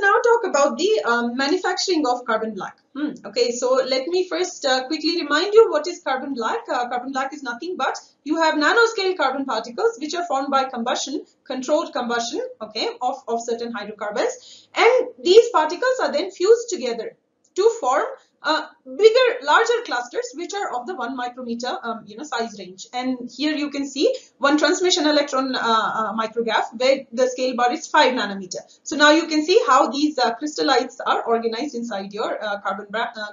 talk about the um, manufacturing of carbon black. Hmm, okay, so let me first uh, quickly remind you what is carbon black. Uh, carbon black is nothing but you have nanoscale carbon particles which are formed by combustion, controlled combustion, okay, of, of certain hydrocarbons. And these particles are then fused together to form uh, bigger, larger clusters which are of the one micrometer, um, you know, size range. And here you can see one transmission electron uh, uh, micrograph where the scale bar is 5 nanometer. So now you can see how these uh, crystallites are organized inside your uh, carbon,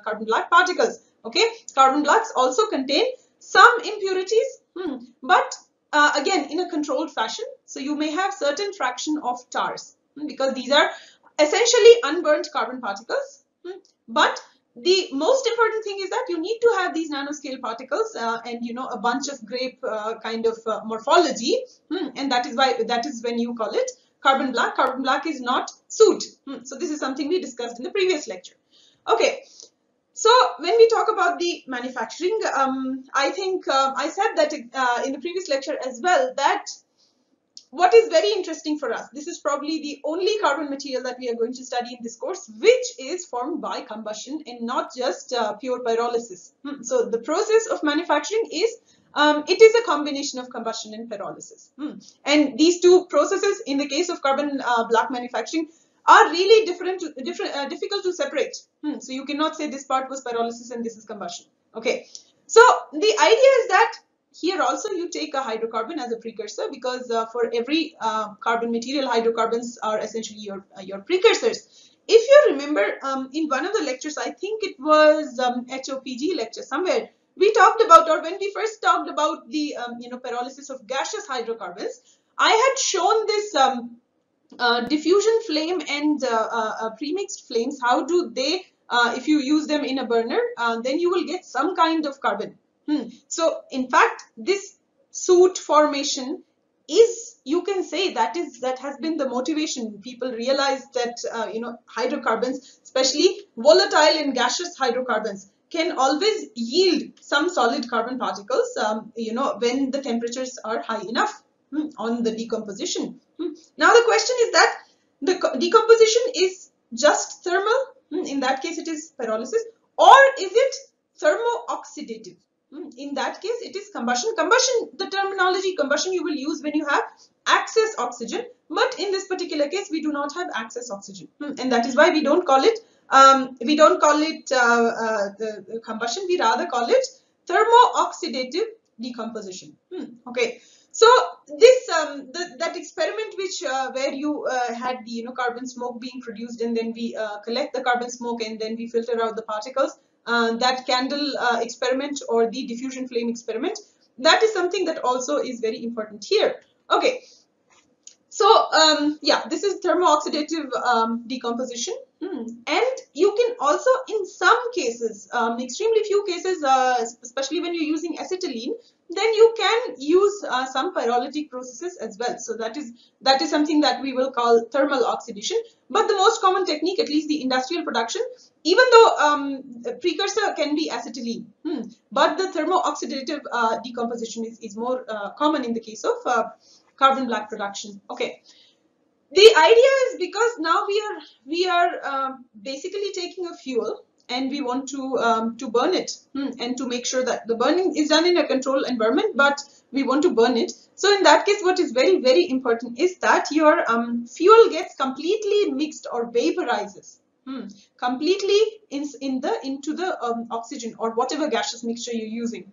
carbon black particles. Okay, carbon blacks also contain some impurities, hmm, but again in a controlled fashion. So you may have certain fraction of tars hmm, because these are essentially unburnt carbon particles. Hmm, but the most important thing is that you need to have these nanoscale particles uh, and you know a bunch of grape uh, kind of uh, morphology. Hmm, and that is why that is when you call it carbon black. Carbon black is not soot. Hmm, so this is something we discussed in the previous lecture. Okay so when we talk about the manufacturing um, i think uh, i said that uh, in the previous lecture as well that what is very interesting for us, this is probably the only carbon material that we are going to study in this course, which is formed by combustion and not just uh, pure pyrolysis. Hmm. So the process of manufacturing is, um, it is a combination of combustion and pyrolysis. Hmm. And these two processes, in the case of carbon uh, black manufacturing, are really different, to, different uh, difficult to separate. Hmm. So you cannot say this part was pyrolysis and this is combustion. Okay. So the idea is that here also you take a hydrocarbon as a precursor because uh, for every uh, carbon material hydrocarbons are essentially your uh, your precursors. If you remember um, in one of the lectures i think it was um, hopg lecture somewhere we talked about or when we first talked about the um, you know pyrolysis of gaseous hydrocarbons i had shown this um, uh, diffusion flame and uh, uh, premixed flames how do they if you use them in a burner then you will get some kind of carbon Hmm. So in fact, this soot formation is you can say that is that has been the motivation. People realize that uh, you know hydrocarbons especially volatile and gaseous hydrocarbons can always yield some solid carbon particles um, you know when the temperatures are high enough hmm, on the decomposition. Hmm. now the question is that the decomposition is just thermal? Hmm, in that case it is pyrolysis. Or is it thermo-oxidative? Hmm, in that case, it is combustion. Combustion, the terminology combustion you will use when you have excess oxygen. But in this particular case, we do not have excess oxygen. Hmm, and that is why we don't call it, um, we don't call it uh, uh, the, combustion. We rather call it thermo-oxidative decomposition. Hmm, okay. So this um, the, that experiment which uh, where you uh, had the you know carbon smoke being produced and then we uh, collect the carbon smoke and then we filter out the particles uh, that candle uh, experiment or the diffusion flame experiment that is something that also is very important here. Okay. So um, yeah this is thermo-oxidative um, decomposition. Hmm. and you can also in some cases um, extremely few cases uh, especially when you're using acetylene then you can use uh, some pyrolytic processes as well. So that is that is something that we will call thermal oxidation. But the most common technique, at least the industrial production, even though um, precursor can be acetylene, hmm, but the thermo-oxidative uh, decomposition is, is more uh, common in the case of uh, carbon black production. Okay. The idea is because now we are we are uh, basically taking a fuel and we want to um, to burn it hmm, and to make sure that the burning is done in a controlled environment but we want to burn it. So in that case what is very very important is that your um, fuel gets completely mixed or vaporizes hmm, completely in, in the into the um, oxygen or whatever gaseous mixture you're using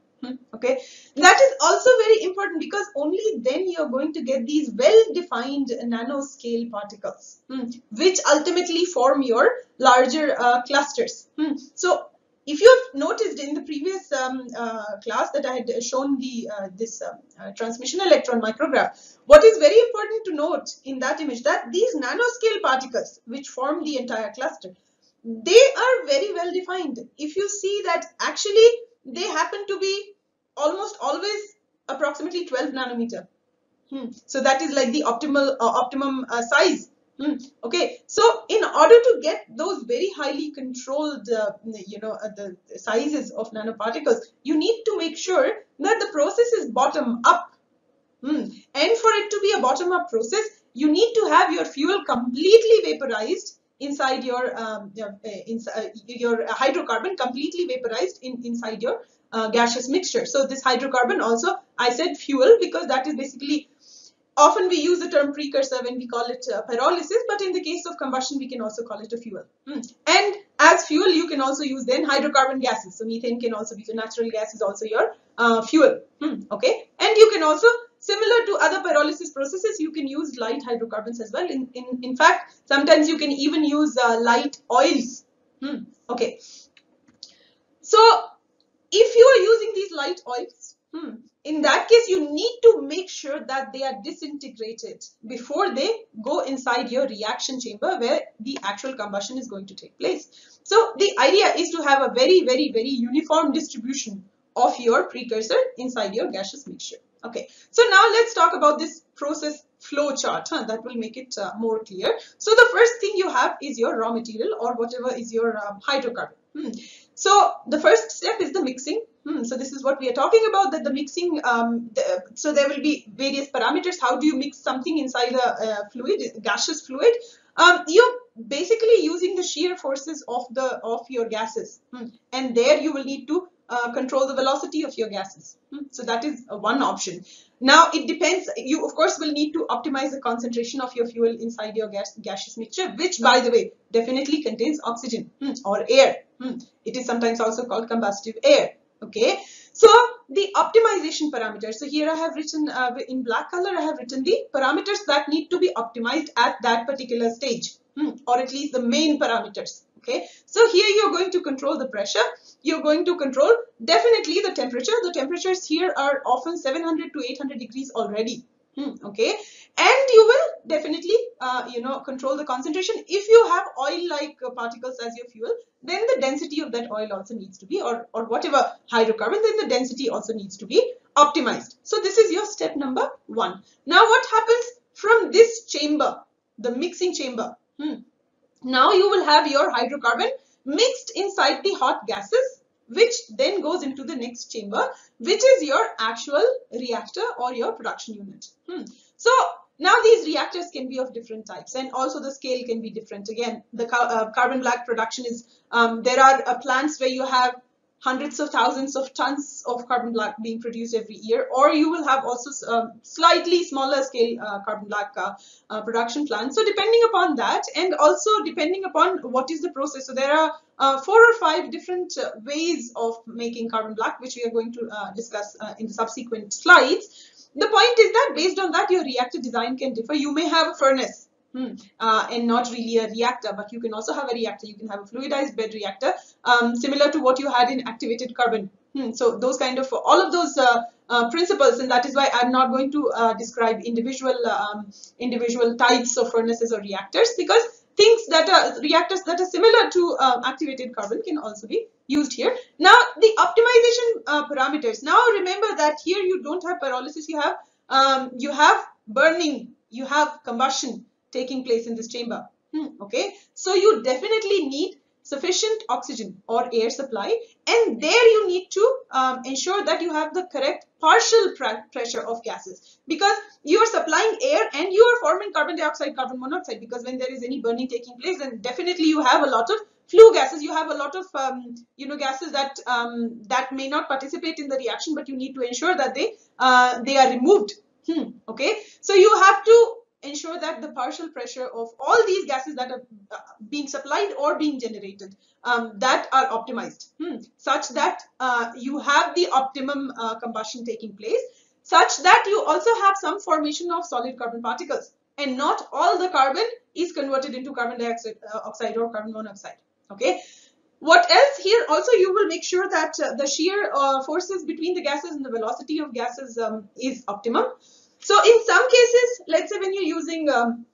okay that is also very important because only then you're going to get these well-defined nanoscale particles hmm, which ultimately form your larger uh, clusters hmm. so if you have noticed in the previous um, uh, class that I had shown the uh, this um, uh, transmission electron micrograph, what is very important to note in that image that these nanoscale particles which form the entire cluster, they are very well defined. If you see that actually they happen to be almost always approximately 12 nanometer. Hmm. So that is like the optimal uh, optimum uh, size. Hmm. Okay, so in order to get those very highly controlled, uh, you know, uh, the sizes of nanoparticles, you need to make sure that the process is bottom up. Hmm. And for it to be a bottom up process, you need to have your fuel completely vaporized inside your um, uh, inside your hydrocarbon completely vaporized in inside your uh, gaseous mixture. So this hydrocarbon also I said fuel because that is basically often we use the term precursor when we call it uh, pyrolysis but in the case of combustion we can also call it a fuel hmm. and as fuel you can also use then hydrocarbon gases so methane can also be so natural gas is also your uh, fuel hmm. okay and you can also similar to other pyrolysis processes you can use light hydrocarbons as well in in, in fact sometimes you can even use uh, light oils. Hmm. okay. So if you are using these light oils hmm, in that case you need to make sure that they are disintegrated before they go inside your reaction chamber where the actual combustion is going to take place. So the idea is to have a very very very uniform distribution of your precursor inside your gaseous mixture. Okay. So now let's talk about this process flow chart huh? that will make it uh, more clear. So the first thing you have is your raw material or whatever is your um, hydrocarbon. Hmm. so the first step is the mixing. Hmm, so this is what we are talking about that the mixing um, the, so there will be various parameters. How do you mix something inside a, a fluid gaseous fluid? Um, you're basically using the shear forces of the of your gases. Hmm, and there you will need to uh, control the velocity of your gases. Hmm, so that is uh, one option. Now it depends. You of course will need to optimize the concentration of your fuel inside your gas gaseous mixture which by the way definitely contains oxygen hmm, or air. Hmm. it is sometimes also called combustive air. Okay. So the optimization parameters. So here i have written uh, in black color i have written the parameters that need to be optimized at that particular stage. Or at least the main parameters okay? So here you're going to control the pressure. You're going to control definitely the temperature. The temperatures here are often 700 to 800 degrees already. Hmm, okay? And you will definitely uh, you know control the concentration. If you have oil like uh, particles as your fuel then the density of that oil also needs to be or or whatever hydrocarbon then the density also needs to be optimized. So this is your step number one. Now what happens from this chamber the mixing chamber? Hmm. Now you will have your hydrocarbon mixed inside the hot gases which then goes into the next chamber which is your actual reactor or your production unit hmm. so now these reactors can be of different types and also the scale can be different. Again, the uh, carbon black production is, um, there are uh, plants where you have hundreds of thousands of tons of carbon black being produced every year or you will have also um, slightly smaller scale uh, carbon black uh, uh, production plants. So depending upon that and also depending upon what is the process. So there are uh, four or five different uh, ways of making carbon black which we are going to uh, discuss in the subsequent slides. The point is that based on that, your reactor design can differ. You may have a furnace hmm, uh, and not really a reactor, but you can also have a reactor. You can have a fluidized bed reactor, um, similar to what you had in activated carbon. Hmm, so those kind of, all of those uh, uh, principles, and that is why I'm not going to uh, describe individual um, individual types of furnaces or reactors because things that are reactors that are similar to uh, activated carbon can also be used here. Now the optimization uh, parameters. Now remember that here you don't have pyrolysis. You have um, you have burning. You have combustion taking place in this chamber. Hmm, okay, so you definitely need sufficient oxygen or air supply and there you need to um, ensure that you have the correct partial pressure of gases. Because you are supplying air and you are forming carbon dioxide carbon monoxide because when there is any burning taking place then definitely you have a lot of flue gases. You have a lot of um, you know gases that um, that may not participate in the reaction but you need to ensure that they uh, they are removed. Hmm, okay so you have to ensure that the partial pressure of all these gases that are uh, being supplied or being generated um, that are optimized. Hmm, such that uh, you have the optimum uh, combustion taking place. Such that you also have some formation of solid carbon particles and not all the carbon is converted into carbon dioxide uh, or carbon monoxide. Okay? What else? Here also you will make sure that uh, the shear uh, forces between the gases and the velocity of gases um, is optimum. So in some cases, let's say when you're using um,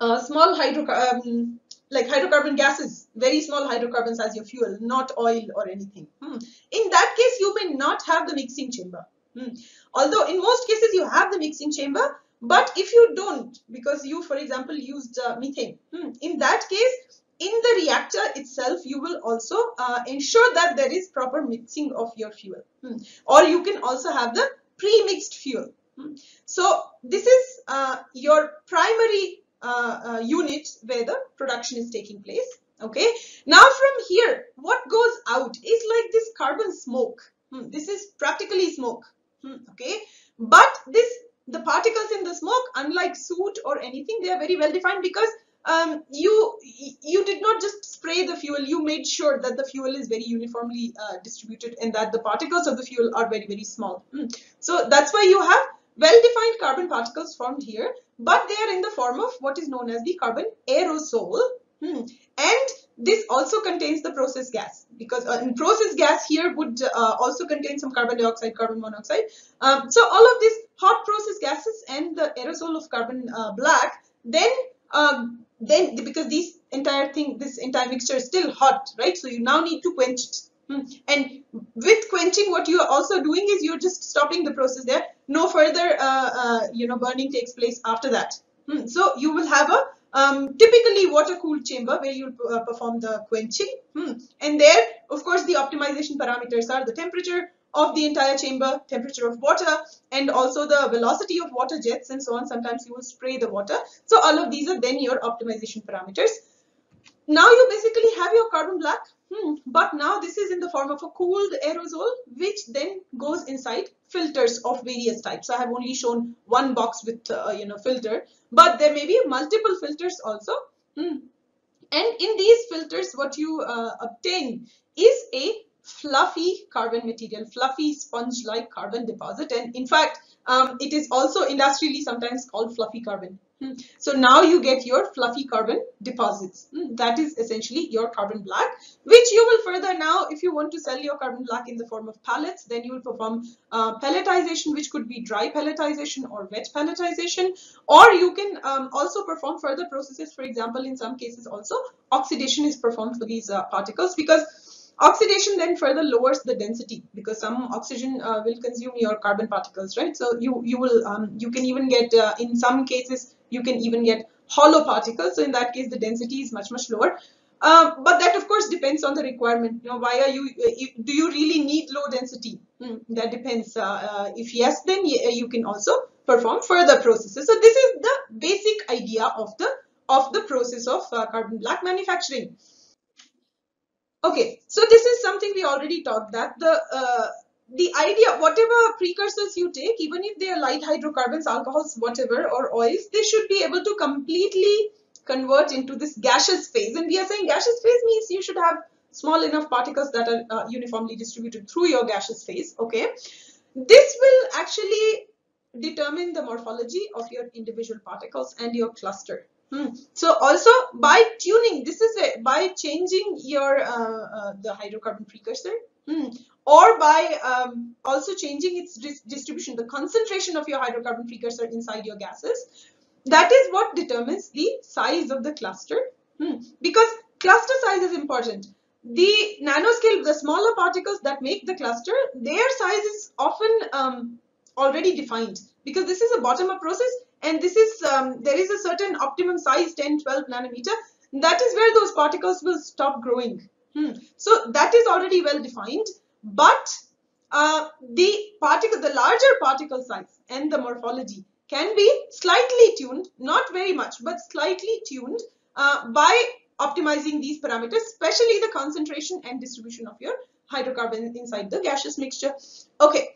uh, small hydro, um, like hydrocarbon gases, very small hydrocarbons as your fuel, not oil or anything. Hmm. In that case, you may not have the mixing chamber. Hmm. Although in most cases you have the mixing chamber, but if you don't, because you, for example, used uh, methane, hmm. in that case, in the reactor itself, you will also uh, ensure that there is proper mixing of your fuel. Hmm. Or you can also have the pre-mixed fuel. So this is uh, your primary unit where the production is taking place. Okay. Now from here, what goes out is like this carbon smoke. Hmm. This is practically smoke. Hmm. Okay. But this the particles in the smoke, unlike soot or anything, they are very well defined because um, you you did not just spray the fuel. You made sure that the fuel is very uniformly uh, distributed and that the particles of the fuel are very very small. Hmm. So that's why you have well-defined carbon particles formed here, but they are in the form of what is known as the carbon aerosol. Hmm. And this also contains the process gas because uh, process gas here would uh, also contain some carbon dioxide, carbon monoxide. Um, so all of these hot process gases and the aerosol of carbon uh, black then um, then because this entire thing this entire mixture is still hot right so you now need to quench it. And with quenching what you are also doing is you're just stopping the process there no further uh, uh, you know burning takes place after that hmm. so you will have a um, typically water cooled chamber where you uh, perform the quenching hmm. and there of course the optimization parameters are the temperature of the entire chamber, temperature of water, and also the velocity of water jets and so on. Sometimes you will spray the water. So all of these are then your optimization parameters. Now you basically have your carbon black, hmm, but now this is in the form of a cooled aerosol, which then goes inside filters of various types. So I have only shown one box with, uh, you know, filter, but there may be multiple filters also. Hmm. And in these filters, what you uh, obtain is a fluffy carbon material, fluffy sponge-like carbon deposit. And in fact, um, it is also industrially sometimes called fluffy carbon. Hmm. So now you get your fluffy carbon deposits. Hmm. That is essentially your carbon black, which you will further now, if you want to sell your carbon black in the form of pellets, then you will perform uh, pelletization, which could be dry pelletization or wet pelletization, or you can um, also perform further processes. For example, in some cases also oxidation is performed for these uh, particles because Oxidation then further lowers the density because some oxygen uh, will consume your carbon particles, right? So you you will um, you can even get uh, in some cases you can even get hollow particles. So in that case, the density is much much lower. Um, but that of course depends on the requirement. You know, why are you? Uh, do you really need low density? Hmm, that depends. Uh, uh, if yes, then you can also perform further processes. So this is the basic idea of the of the process of uh, carbon black manufacturing. Okay, so this is something we already talked that the uh, the idea, whatever precursors you take, even if they are light hydrocarbons, alcohols, whatever, or oils, they should be able to completely convert into this gaseous phase. And we are saying gaseous phase means you should have small enough particles that are uh, uniformly distributed through your gaseous phase. Okay, this will actually determine the morphology of your individual particles and your cluster. Hmm. So also by tuning, this is it, by changing your uh, uh, the hydrocarbon precursor hmm, or by um, also changing its dis distribution, the concentration of your hydrocarbon precursor inside your gases, that is what determines the size of the cluster hmm. because cluster size is important. The nanoscale, the smaller particles that make the cluster, their size is often um, already defined because this is a bottom-up process and this is um, there is a certain optimum size 10 12 nanometer. That is where those particles will stop growing. Hmm. so that is already well defined. But uh, the particle the larger particle size and the morphology can be slightly tuned not very much but slightly tuned uh, by optimizing these parameters especially the concentration and distribution of your hydrocarbon inside the gaseous mixture. Okay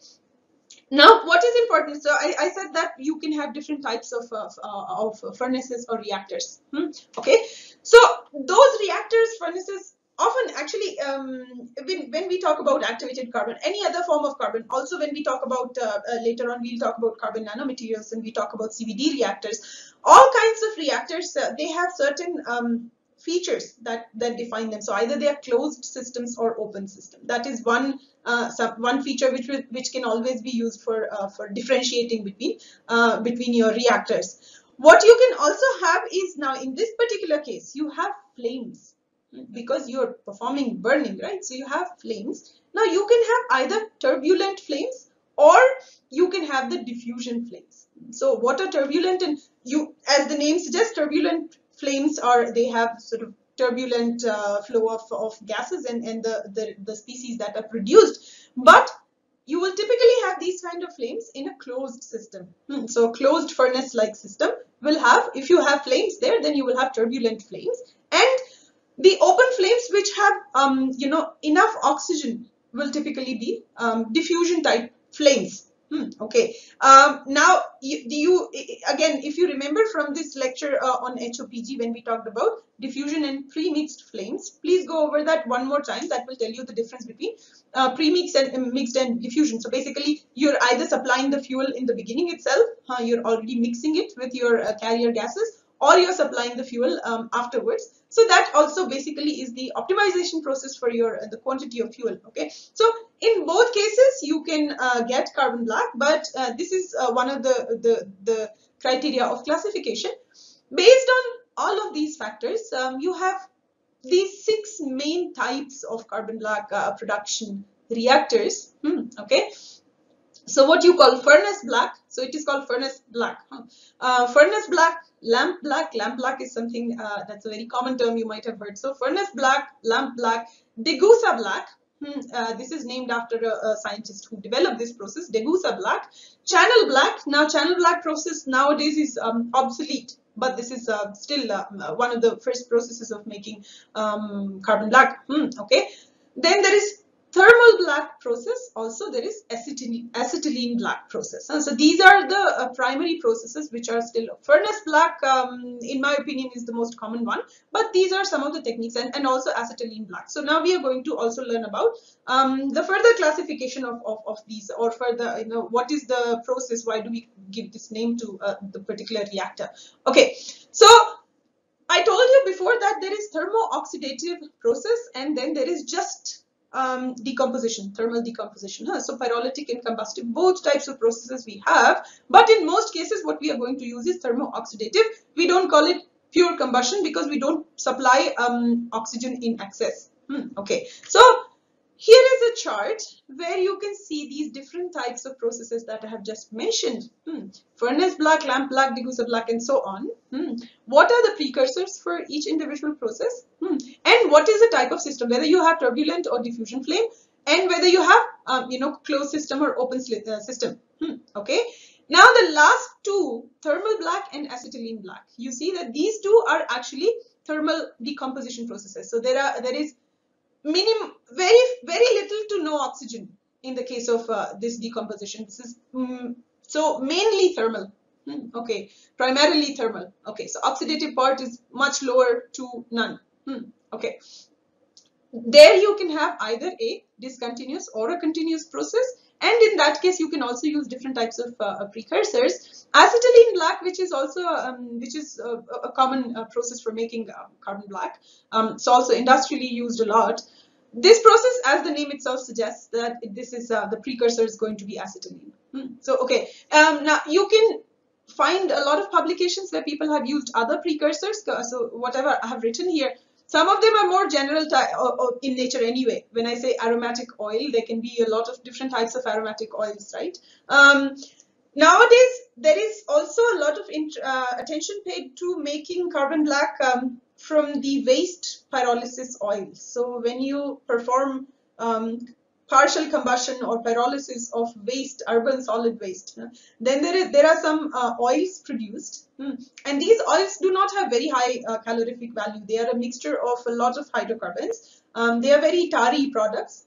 now, what is important? So I, I said that you can have different types of, of, uh, of furnaces or reactors. Hmm? Okay, so those reactors, furnaces, often actually um, when, when we talk about activated carbon, any other form of carbon, also when we talk about uh, uh, later on, we'll talk about carbon nanomaterials and we talk about CVD reactors, all kinds of reactors, uh, they have certain um, features that, that define them. So either they are closed systems or open system. That is one uh, sub, one feature which which can always be used for uh, for differentiating between uh, between your reactors. What you can also have is now in this particular case you have flames because you're performing burning, right? So you have flames. Now you can have either turbulent flames or you can have the diffusion flames. So water turbulent and you, as the name suggests, turbulent flames are, they have sort of turbulent uh, flow of, of gases and, and the, the, the species that are produced. But you will typically have these kind of flames in a closed system. Hmm. So closed furnace-like system will have, if you have flames there, then you will have turbulent flames. And the open flames which have, um, you know, enough oxygen will typically be um, diffusion type flames. Hmm, okay. Um, now, do you again, if you remember from this lecture uh, on HOPG when we talked about diffusion and pre-mixed flames, please go over that one more time. That will tell you the difference between uh, pre-mixed and uh, mixed and diffusion. So basically, you're either supplying the fuel in the beginning itself, you're already mixing it with your uh, carrier gases, or you're supplying the fuel um, afterwards. So that also basically is the optimization process for your uh, the quantity of fuel. Okay. So in both cases, you can uh, get carbon black, but uh, this is uh, one of the, the, the criteria of classification. Based on all of these factors, um, you have these six main types of carbon black uh, production reactors. Hmm, okay. So what you call furnace black, so it is called furnace black. Huh? Uh, furnace black, lamp black, lamp black is something uh, that's a very common term you might have heard. So furnace black, lamp black, Degussa black, hmm, uh, this is named after a, a, scientist who developed this process, Degussa black. Channel black, now channel black process nowadays is um, obsolete but this is uh, still uh, one of the first processes of making um, carbon black. Hmm, okay. Then there is thermal black process also there is acetylene, acetylene black process. Uh, so these are the uh, primary processes which are still furnace black um, in my opinion is the most common one. But these are some of the techniques and, and also acetylene black so now we are going to also learn about um, the further classification of, of, of, these or further you know what is the process why do we give this name to uh, the particular reactor? Okay so I told you before that there is thermo-oxidative process and then there is just um, decomposition, thermal decomposition. Huh? So pyrolytic and combustive, both types of processes we have. But in most cases, what we are going to use is thermo-oxidative. We don't call it pure combustion because we don't supply um, oxygen in excess. Hmm, okay, so here is a chart where you can see these different types of processes that I have just mentioned. Hmm. Furnace black, lamp black, Degussa black, and so on. Hmm. What are the precursors for each individual process? Hmm. And what is the type of system, whether you have turbulent or diffusion flame, and whether you have, um, you know, closed system or open uh, system. Hmm. Okay. Now the last two, thermal black and acetylene black, you see that these two are actually thermal decomposition processes. So there are there is minim very very little to no oxygen in the case of uh, this decomposition. This is mm, so mainly thermal. Hmm, okay. Primarily thermal. Okay so oxidative part is much lower to none. Hmm, okay. There you can have either a discontinuous or a continuous process and in that case you can also use different types of uh, precursors acetylene black which is also um, which is a, a common uh, process for making uh, carbon black um, it's also industrially used a lot this process as the name itself suggests that this is uh, the precursor is going to be acetylene hmm. so okay um, now you can find a lot of publications where people have used other precursors so whatever I have written here some of them are more general in nature anyway. When I say aromatic oil, there can be a lot of different types of aromatic oils, right? Um, nowadays, there is also a lot of uh, attention paid to making carbon black um, from the waste pyrolysis oil. So when you perform um, partial combustion or pyrolysis of waste, urban solid waste. Then there, is, there are some uh, oils produced hmm. and these oils do not have very high uh, calorific value. They are a mixture of a lot of hydrocarbons. Um, they are very tarry products.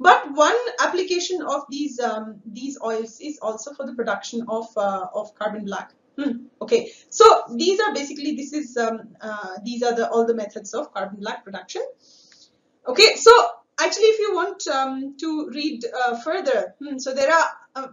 But one application of these um, these oils is also for the production of uh, of carbon black. Hmm. Okay, so these are basically this is um, uh, these are the all the methods of carbon black production. Okay, so actually if you want um, to read uh, further hmm, so there are uh,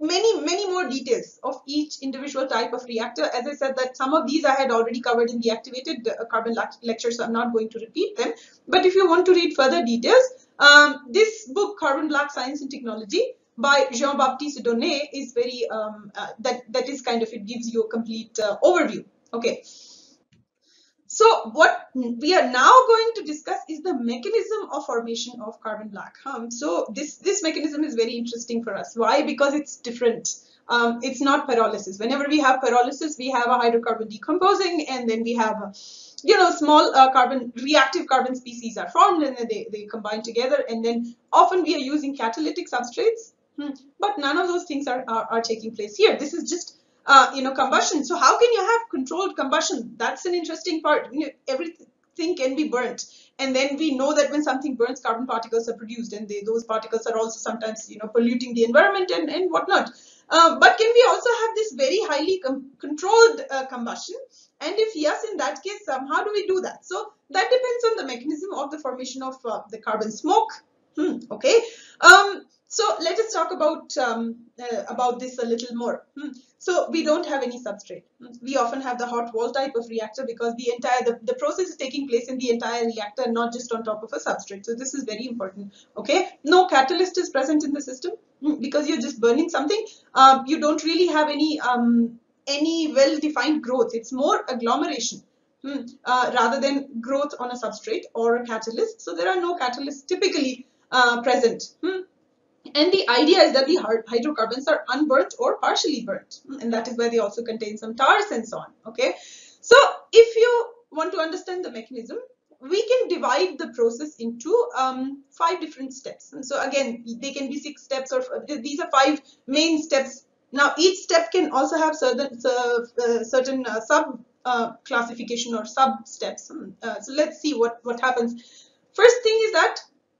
many many more details of each individual type of reactor as i said that some of these i had already covered in the activated uh, carbon lecture so i'm not going to repeat them but if you want to read further details um, this book carbon black science and technology by jean-baptiste donnet is very um, uh, that that is kind of it gives you a complete uh, overview okay so what we are now going to discuss is the mechanism of formation of carbon black. Um, so this, this mechanism is very interesting for us. Why? Because it's different. Um, it's not pyrolysis. Whenever we have pyrolysis, we have a hydrocarbon decomposing and then we have a, you know small uh, carbon reactive carbon species are formed and then they, they combine together and then often we are using catalytic substrates. Hmm. but none of those things are, are, are taking place here. This is just uh, you know combustion. So how can you have controlled combustion? That's an interesting part. You know, everything can be burnt. And then we know that when something burns carbon particles are produced and they, those particles are also sometimes you know polluting the environment and, and whatnot uh, but can we also have this very highly controlled uh, combustion? And if yes in that case um, how do we do that? So that depends on the mechanism of the formation of uh, the carbon smoke hmm, okay um, so let us talk about um, uh, about this a little more. Hmm. So we don't have any substrate. Hmm. We often have the hot wall type of reactor because the entire the, the process is taking place in the entire reactor, not just on top of a substrate. So this is very important. Okay, no catalyst is present in the system hmm, because you're just burning something. Um, you don't really have any um, any well-defined growth. It's more agglomeration. Hmm, uh, rather than growth on a substrate or a catalyst. So there are no catalysts typically uh, present. Hmm. And the idea is that the hydrocarbons are unburnt or partially burnt. And that is why they also contain some tars and so on. Okay. So if you want to understand the mechanism, we can divide the process into um, five different steps. And so again, they can be six steps or these are five main steps. Now each step can also have certain, uh, certain uh, sub uh, classification or sub steps. Uh, so let's see what, what happens. First thing is that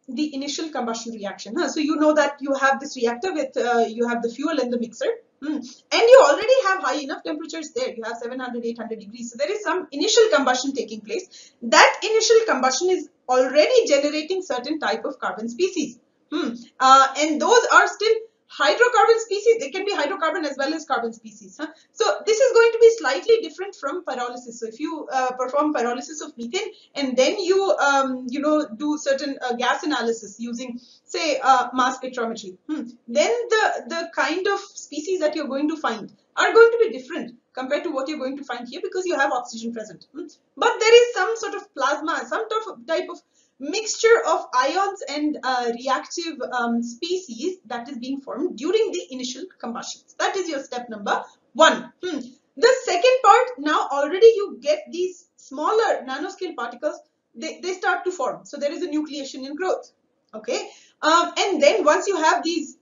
the initial combustion reaction. Huh? So you know that you have this reactor with, uh, you have the fuel and the mixer. Hmm. And you already have high enough temperatures there. You have 700, 800 degrees. So there is some initial combustion taking place. That initial combustion is already generating certain type of carbon species. Hmm. Uh, and those are still hydrocarbon species they can be hydrocarbon as well as carbon species huh? so this is going to be slightly different from pyrolysis so if you uh, perform pyrolysis of methane and then you um, you know do certain uh, gas analysis using say uh, mass spectrometry hmm, then the the kind of species that you're going to find are going to be different compared to what you're going to find here because you have oxygen present hmm. but there is some sort of plasma some type of mixture of ions and uh, reactive um, species that is being formed during the initial combustion. That is your step number one. Hmm. The second part, now already you get these smaller nanoscale particles, they, they start to form. So there is a nucleation in growth. Okay. Um, and then once you have these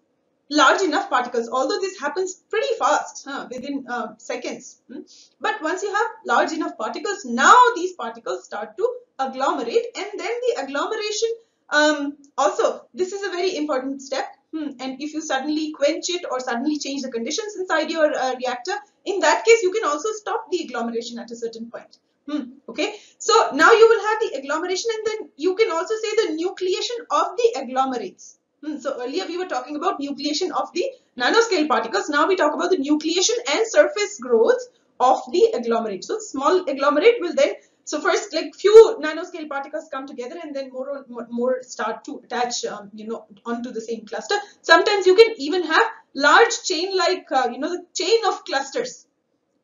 large enough particles, although this happens pretty fast huh, within uh, seconds. Hmm? But once you have large enough particles, now these particles start to agglomerate and then the agglomeration um, also this is a very important step. Hmm, and if you suddenly quench it or suddenly change the conditions inside your uh, reactor in that case you can also stop the agglomeration at a certain point. Hmm, okay? So now you will have the agglomeration and then you can also say the nucleation of the agglomerates. Hmm, so earlier we were talking about nucleation of the nanoscale particles. Now we talk about the nucleation and surface growth of the agglomerate. So small agglomerate will then so first, like few nanoscale particles come together and then more more, more start to attach, um, you know, onto the same cluster. Sometimes you can even have large chain like, uh, you know, the chain of clusters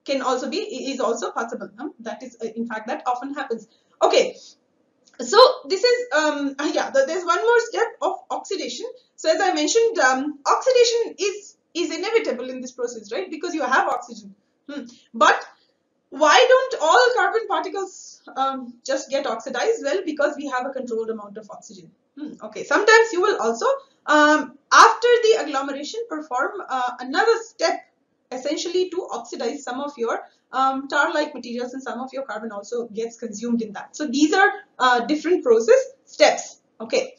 can also be, is also possible. Um, that is, uh, in fact, that often happens. Okay. So this is, um, uh, yeah, there's one more step of oxidation. So as I mentioned, um, oxidation is, is inevitable in this process, right? Because you have oxygen. Hmm. But why don't all carbon particles um, just get oxidized? Well, because we have a controlled amount of oxygen. Hmm, okay, sometimes you will also, um, after the agglomeration, perform uh, another step essentially to oxidize some of your um, tar-like materials and some of your carbon also gets consumed in that. So these are uh, different process steps. Okay.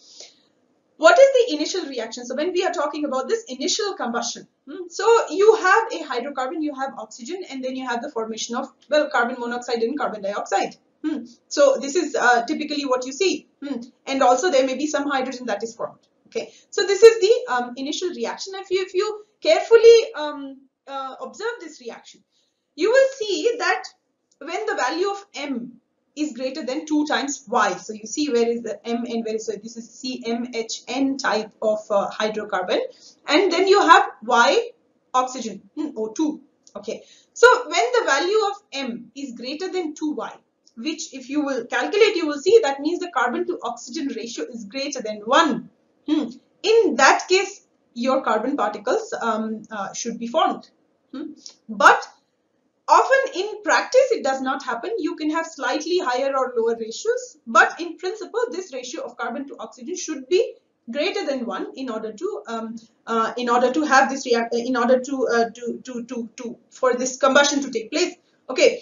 What is the initial reaction? So when we are talking about this initial combustion, hmm, so you have a hydrocarbon, you have oxygen, and then you have the formation of, well, carbon monoxide and carbon dioxide. Hmm. So this is uh, typically what you see. Hmm. And also there may be some hydrogen that is formed. Okay, so this is the um, initial reaction. If you, if you carefully um, uh, observe this reaction, you will see that when the value of M is greater than 2 times Y. So you see where is the M and where is, so this is CMHN type of uh, hydrocarbon. And then you have Y oxygen, hmm, O2. Okay. So when the value of M is greater than 2Y, which if you will calculate, you will see that means the carbon to oxygen ratio is greater than 1. Hmm. In that case, your carbon particles um, uh, should be formed. Hmm. But often in practice it does not happen. You can have slightly higher or lower ratios but in principle this ratio of carbon to oxygen should be greater than one in order to um, uh, in order to have this react in order to, uh, to to to to for this combustion to take place. Okay.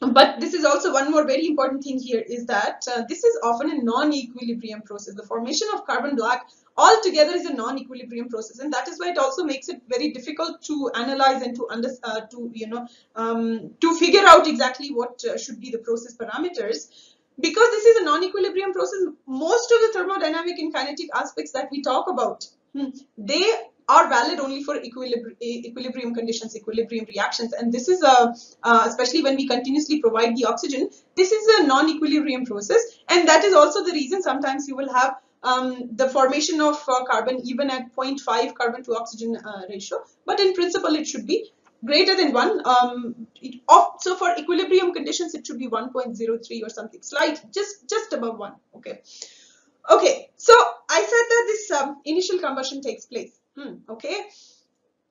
But this is also one more very important thing here is that uh, this is often a non-equilibrium process. The formation of carbon black altogether is a non-equilibrium process and that is why it also makes it very difficult to analyze and to under uh, to you know um, to figure out exactly what uh, should be the process parameters because this is a non-equilibrium process most of the thermodynamic and kinetic aspects that we talk about hmm, they are valid only for equilibrium, equilibrium conditions, equilibrium reactions. And this is a, uh, especially when we continuously provide the oxygen, this is a non-equilibrium process. And that is also the reason sometimes you will have um, the formation of uh, carbon even at 0.5 carbon to oxygen uh, ratio. But in principle, it should be greater than 1. Um, it, so for equilibrium conditions, it should be 1.03 or something, slight, just, just above 1. Okay. Okay, so I said that this um, initial combustion takes place. Hmm, okay.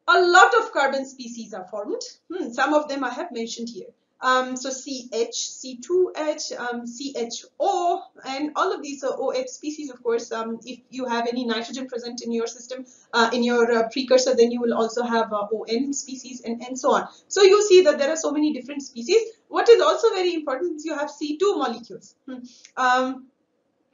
A lot of carbon species are formed. Hmm, some of them I have mentioned here. Um, so CH, C2H, um, CHO, and all of these are OH species, of course. Um, if you have any nitrogen present in your system, uh, in your uh, precursor, then you will also have uh, ON species and, and so on. So you see that there are so many different species. What is also very important is you have C2 molecules. Hmm. Um,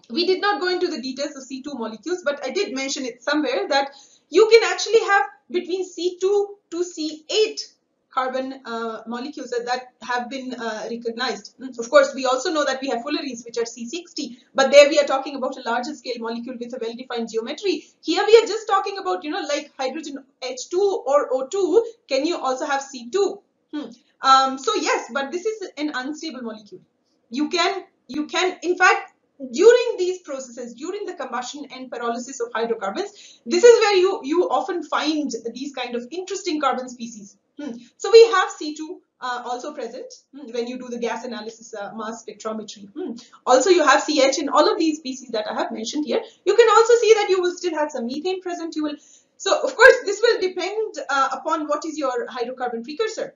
we did not go into the details of C2 molecules, but I did mention it somewhere that you can actually have between C2 to C8 carbon uh, molecules that, have been uh, recognized. Mm, of course, we also know that we have fullerenes which are C60, but there we are talking about a larger scale molecule with a well-defined geometry. Here we are just talking about, you know, like hydrogen H2 or O2, can you also have C2? Hmm. Um, so yes, but this is an unstable molecule. You can, you can, in fact, during these processes, during the combustion and pyrolysis of hydrocarbons, this is where you, you often find these kind of interesting carbon species. Hmm. So we have C2 uh, also present hmm, when you do the gas analysis uh, mass spectrometry. Hmm. Also you have CH in all of these species that I have mentioned here. You can also see that you will still have some methane present. You will so of course this will depend uh, upon what is your hydrocarbon precursor.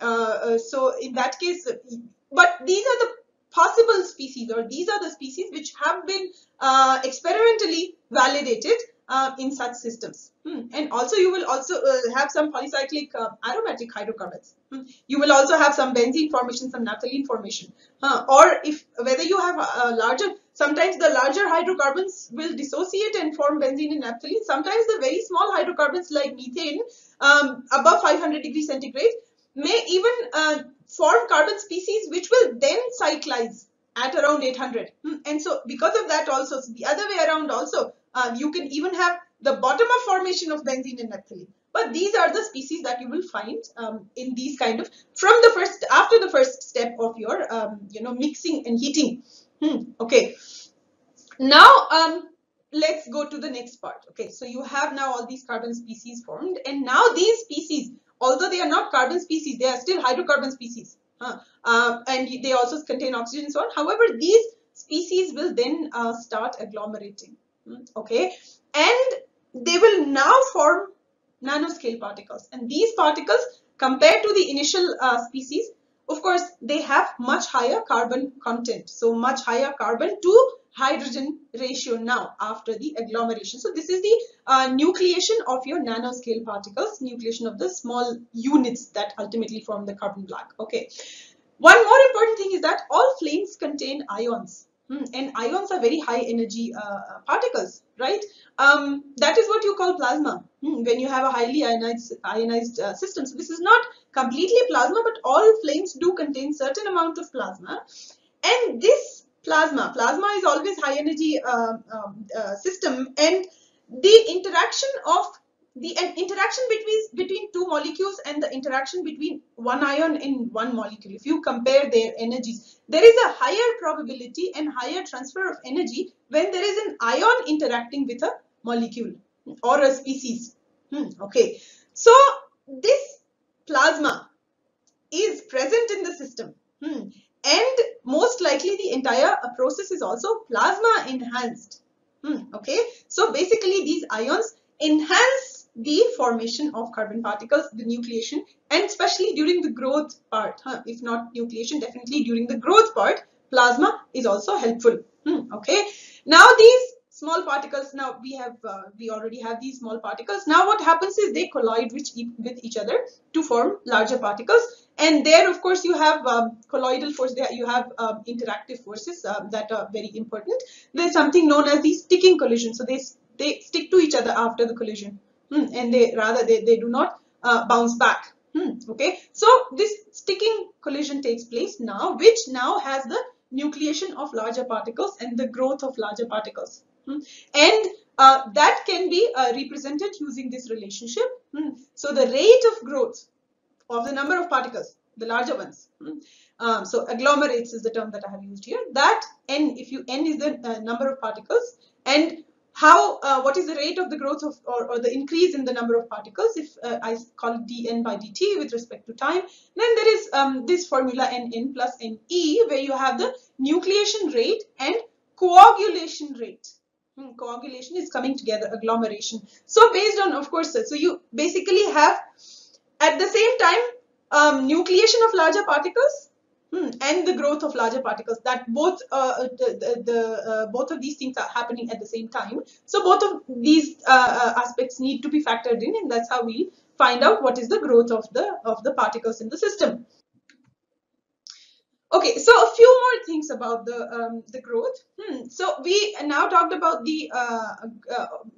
Uh, uh, so in that case, but these are the possible species or these are the species which have been uh, experimentally validated uh, in such systems. Hmm. And also you will also uh, have some polycyclic uh, aromatic hydrocarbons. Hmm. You will also have some benzene formation, some naphthalene formation. or if whether you have a, larger, sometimes the larger hydrocarbons will dissociate and form benzene and naphthalene. Sometimes the very small hydrocarbons like methane um, above 500 degrees centigrade may even uh, form carbon species which will then cyclize at around 800 hmm. and so because of that also so the other way around also um, you can even have the bottom of formation of benzene and naphthalene but these are the species that you will find um, in these kind of from the first after the first step of your um, you know mixing and heating hmm. okay now um, let's go to the next part okay so you have now all these carbon species formed and now these species although they are not carbon species, they are still hydrocarbon species. Uh, uh, and they also contain oxygen and so on. However, these species will then uh, start agglomerating. Okay. And they will now form nanoscale particles. And these particles, compared to the initial uh, species, of course, they have much higher carbon content. So much higher carbon to hydrogen ratio now after the agglomeration. So this is the uh, nucleation of your nanoscale particles, nucleation of the small units that ultimately form the carbon black. Okay. One more important thing is that all flames contain ions. Hmm. And ions are very high energy uh, uh, particles, right? Um, that is what you call plasma hmm. when you have a highly ionized, ionized uh, system. So this is not completely plasma, but all flames do contain certain amount of plasma. And this plasma. Plasma is always high energy uh, um, uh, system and the interaction of the interaction between between two molecules and the interaction between one ion and one molecule if you compare their energies there is a higher probability and higher transfer of energy when there is an ion interacting with a molecule or a species. Hmm, okay. So this plasma is present in the system. Hmm and most likely the entire process is also plasma enhanced. Hmm, okay, so basically these ions enhance the formation of carbon particles, the nucleation, and especially during the growth part. Huh? If not nucleation, definitely during the growth part, plasma is also helpful. Hmm, okay. Now these small particles, now we have, uh, we already have these small particles. Now what happens is they collide with, with each other to form larger particles. And there, of course, you have um, colloidal force, there you have um, interactive forces uh, that are very important. There's something known as the sticking collision. So they, they stick to each other after the collision. Hmm, and they rather, they, they do not uh, bounce back. Hmm, okay, so this sticking collision takes place now, which now has the nucleation of larger particles and the growth of larger particles. Hmm. And uh, that can be uh, represented using this relationship. So the rate of growth of the number of particles, the larger ones. Um, so agglomerates is the term that I have used here. That n, if you n is the uh, number of particles, and how uh, what is the rate of the growth of or, or, the increase in the number of particles if uh, I call it dn by dt with respect to time? Then there is um, this formula nn plus ne where you have the nucleation rate and coagulation rate. Hmm, coagulation is coming together agglomeration. So based on of course so you basically have at the same time um, nucleation of larger particles and the growth of larger particles that both uh, uh the, the, the uh, both of these things are happening at the same time. So both of these uh, uh, aspects need to be factored in and that's how we find out what is the growth of the of the particles in the system. Okay so a few more things about the um, the growth. Hmm. so we now talked about the uh,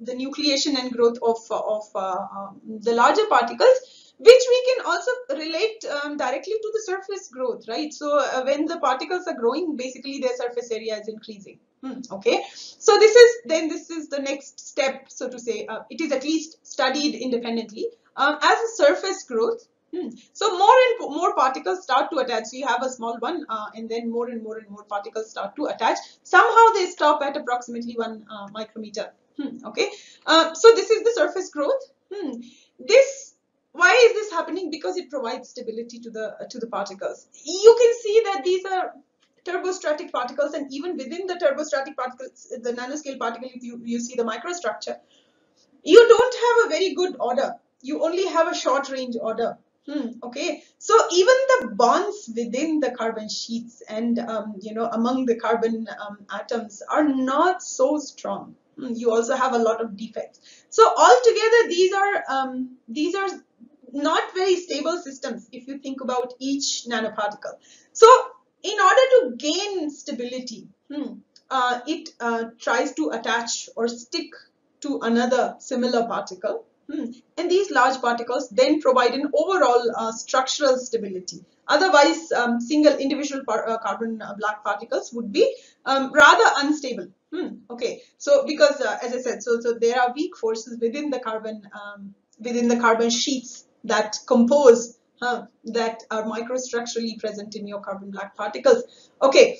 the nucleation and growth of of um, the larger particles which we can also relate um, directly to the surface growth, right? So uh, when the particles are growing, basically their surface area is increasing. Hmm, okay, so this is then this is the next step, so to say. Uh, it is at least studied independently um, as a surface growth. Hmm. So more and more particles start to attach. So you have a small one, uh, and then more and more and more particles start to attach. Somehow they stop at approximately one uh, micrometer. Hmm, okay, uh, so this is the surface growth. Hmm. This why is this happening? Because it provides stability to the to the particles. You can see that these are turbostratic particles and even within the turbostratic particles, the nanoscale particle, if you, you see the microstructure, you don't have a very good order. You only have a short range order. Hmm, okay, so even the bonds within the carbon sheets and um, you know among the carbon um, atoms are not so strong. Hmm, you also have a lot of defects. So altogether, these are um, these are not very stable systems if you think about each nanoparticle. So in order to gain stability, hmm, uh, it uh, tries to attach or stick to another similar particle. Hmm, and these large particles then provide an overall uh, structural stability. Otherwise, um, single individual uh, carbon uh, black particles would be um, rather unstable. Hmm, okay, so because uh, as I said, so so there are weak forces within the carbon um, within the carbon sheets that compose huh, that are microstructurally present in your carbon black particles. Okay,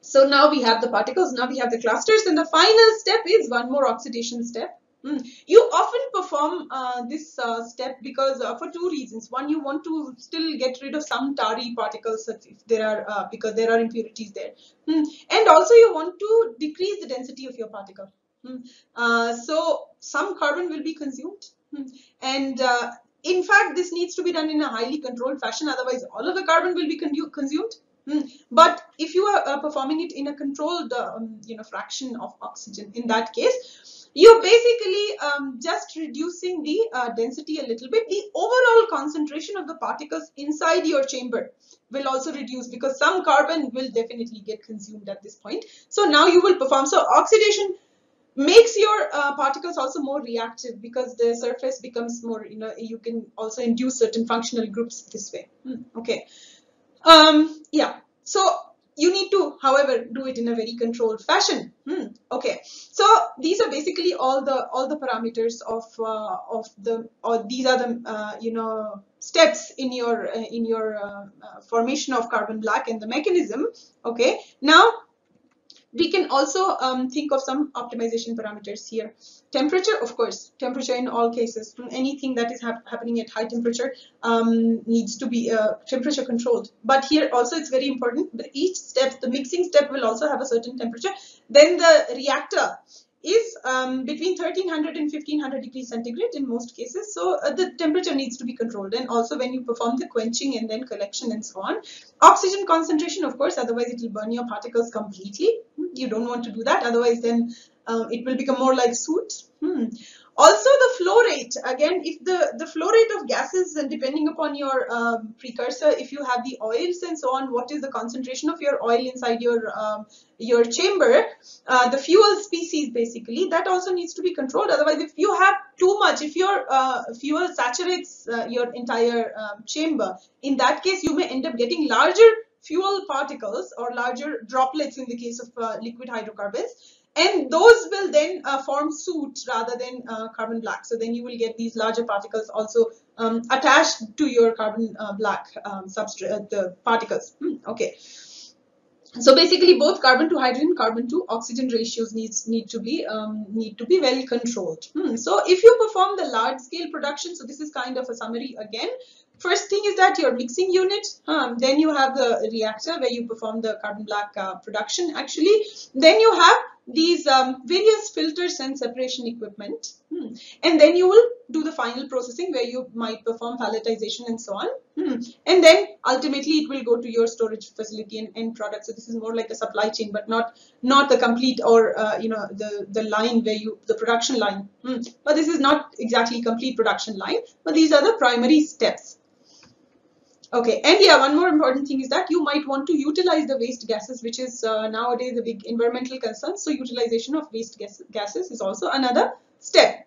so now we have the particles, now we have the clusters, and the final step is one more oxidation step. Mm. You often perform uh, this uh, step because uh, for two reasons. One, you want to still get rid of some tarry particles if there are uh, because there are impurities there, mm. and also you want to decrease the density of your particle. Mm. so some carbon will be consumed, hmm. and uh, in fact, this needs to be done in a highly controlled fashion, otherwise all of the carbon will be consumed. Hmm. But if you are uh, performing it in a controlled, um, you know, fraction of oxygen, in that case, you're basically um, just reducing the uh, density a little bit. The overall concentration of the particles inside your chamber will also reduce because some carbon will definitely get consumed at this point. So now you will perform. So oxidation makes your uh, particles also more reactive because the surface becomes more you know you can also induce certain functional groups this way. Hmm. okay. Um yeah. So you need to however do it in a very controlled fashion. Hmm. okay. So these are basically all the all the parameters of uh, of the or these are the uh, you know steps in your uh, in your uh, uh, formation of carbon black and the mechanism. Okay. Now we can also um, think of some optimization parameters here. Temperature, of course, temperature in all cases. Anything that is hap happening at high temperature um, needs to be uh, temperature controlled. But here also it's very important. Each step, the mixing step will also have a certain temperature. Then the reactor is um, between 1300 and 1500 degrees centigrade in most cases. So uh, the temperature needs to be controlled. And also when you perform the quenching and then collection and so on. Oxygen concentration, of course, otherwise it will burn your particles completely. Hmm, you don't want to do that. Otherwise then uh, it will become more like soot. Hmm. Also the flow rate, again, if the, the flow rate of gases depending upon your um, precursor, if you have the oils and so on, what is the concentration of your oil inside your um, your chamber, uh, the fuel species basically, that also needs to be controlled. Otherwise, if you have too much, if your uh, fuel saturates uh, your entire um, chamber, in that case, you may end up getting larger fuel particles or larger droplets in the case of uh, liquid hydrocarbons and those will then uh, form soot rather than uh, carbon black. So then you will get these larger particles also um, attached to your carbon uh, black um, substrate, uh, the particles. Hmm, okay. So basically, both carbon to hydrogen, carbon to oxygen ratios needs need to be um, need to be well controlled. Hmm. So if you perform the large scale production, so this is kind of a summary again. First thing is that your mixing unit, um, then you have the reactor where you perform the carbon black uh, production actually. Then you have these um, various filters and separation equipment. Hmm. And then you will do the final processing where you might perform pelletization and so on. Hmm. And then ultimately it will go to your storage facility and end product. So this is more like a supply chain, but not not the complete or uh, you know the the line where you the production line. Hmm. But this is not exactly complete production line, but these are the primary steps. Okay, and yeah, one more important thing is that you might want to utilize the waste gases, which is uh, nowadays a big environmental concern. So utilization of waste gas gases is also another step.